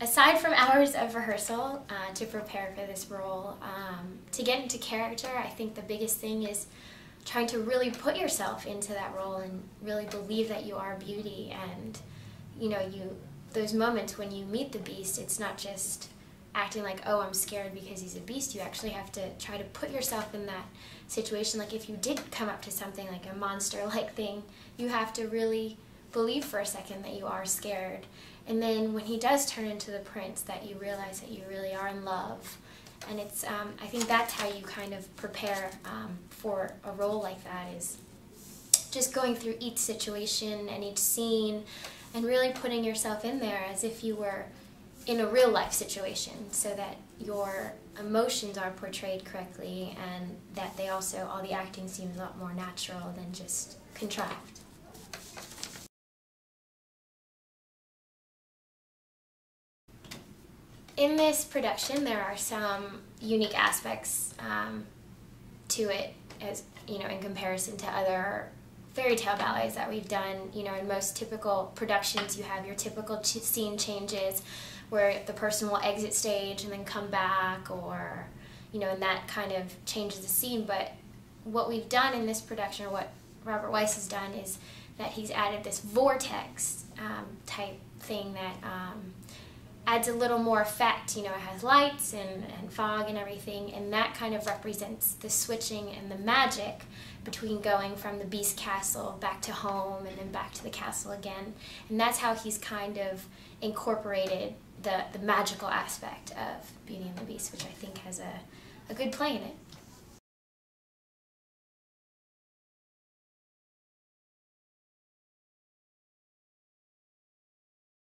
aside from hours of rehearsal uh, to prepare for this role, um, to get into character, I think the biggest thing is trying to really put yourself into that role and really believe that you are beauty. And you know you those moments when you meet the beast it's not just acting like oh i'm scared because he's a beast. You actually have to try to put yourself in that situation. Like if you did come up to something like a monster like thing you have to really believe for a second that you are scared and then when he does turn into the prince that you realize that you really are in love and it's um, I think that's how you kind of prepare um, for a role like that is just going through each situation and each scene and really putting yourself in there as if you were in a real life situation so that your emotions are portrayed correctly and that they also all the acting seems a lot more natural than just contrived. In this production, there are some unique aspects um, to it, as you know, in comparison to other fairy tale ballets that we've done. You know, in most typical productions, you have your typical ch scene changes, where the person will exit stage and then come back, or you know, and that kind of changes the scene. But what we've done in this production, or what Robert Weiss has done, is that he's added this vortex um, type thing that. Um, adds a little more effect. You know, it has lights and, and fog and everything, and that kind of represents the switching and the magic between going from the beast castle back to home and then back to the castle again. And that's how he's kind of incorporated the, the magical aspect of Beauty and the Beast, which I think has a, a good play in it.